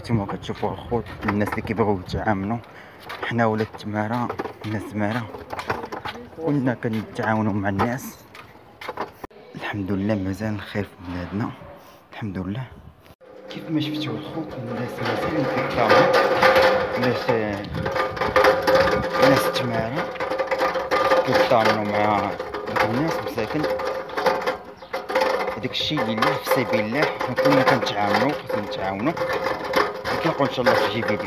هانتوما كتشوفوا الخوت الناس اللي كيبغيو يتعاملوا حنا ولاد التمارة الناس تمارة كنا كنتعاونوا مع الناس. الحمد لله مازال الخير في بلادنا. الحمد لله كيف ما شفتوا الخوت الناس مازال كيطلعوا الناس الناس تمارة كيتعاملوا مع الناس مساكن. هذاك الشيء لله في سبيل الله كنا كنتعاونوا خصنا O que é aconteceu no nosso gibi?